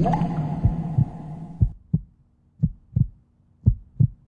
What?